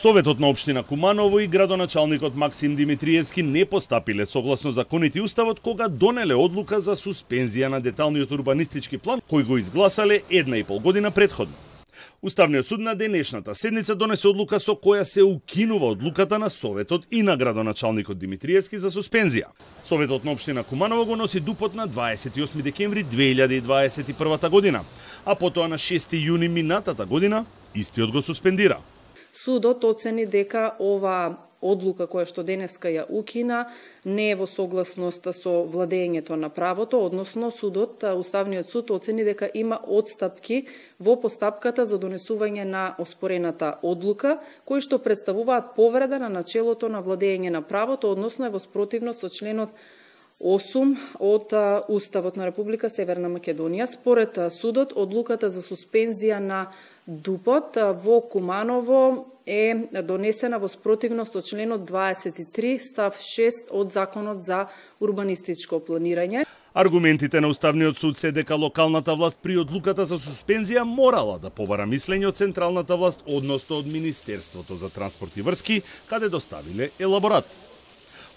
Советот на општина Куманово и градоначалникот Максим Димитриевски не постапиле согласно законите и уставот кога донеле одлука за суспензија на деталниот урбанистички план кој го изгласале една и пол година предходно. Уставниот суд на денешната седница донесе одлука со која се укинува одлуката на Советот и на градоначалникот Димитриевски за суспензија. Советот на општина Куманово го носи дупот на 28 декември 2021 година, а потоа на 6 јуни минатата година истиот го суспендира. Судот оцени дека ова одлука која што денеска ја укина не е во согласност со владењето на правото, односно судот, Уставниот суд оцени дека има одстапки во постапката за донесување на оспорената одлука, кои што представуваат повреда на начелото на владење на правото, односно е во спротивност со членот 8 од Уставот на Република Северна Македонија. Според судот, одлуката за суспензија на ДУПот во Куманово е донесена во спротивност со членот 23 став 6 од Законот за урбанистичко планирање. Аргументите на Уставниот суд се дека локалната власт при одлуката за суспензија морала да побара мислење од централната власт, односно од Министерството за транспорт и врски, каде доставиле елаборат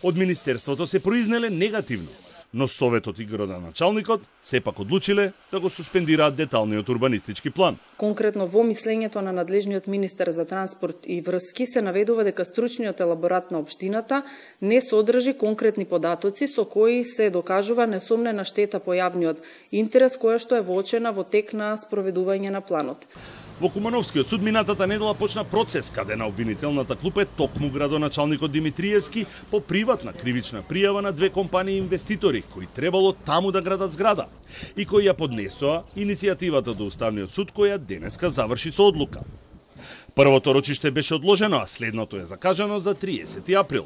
од Министерството се произнеле негативно, но Советот и градоначалникот сепак одлучиле да го суспендираат деталниот урбанистички план. Конкретно во мислењето на надлежниот министер за транспорт и врски се наведува дека стручниот елаборат на општината не содржи конкретни податоци со кои се докажува несомнена штета по јавниот интерес која што е воочена во тек на спроведување на планот. Во Кумановскиот суд минатата недела почна процес каде на обвинителната клупа е токму градоначалникот Димитриевски по приватна кривична пријава на две компании инвеститори кои требало таму да градат зграда и кои ја поднесоа иницијативата до Уставниот суд која денеска заврши со одлука. Првото рочиште беше одложено, а следното е закажано за 30 април.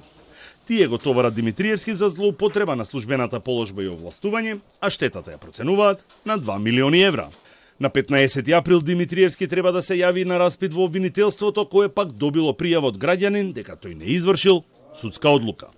Тие го товарат Димитриевски за злоупотреба на службената положба и овластување, а штетата ја проценуваат на 2 милиони евра. На 15 април Димитриевски треба да се јави на распит во обвинителството кое пак добило пријава од граѓанин дека тој не извршил судска одлука.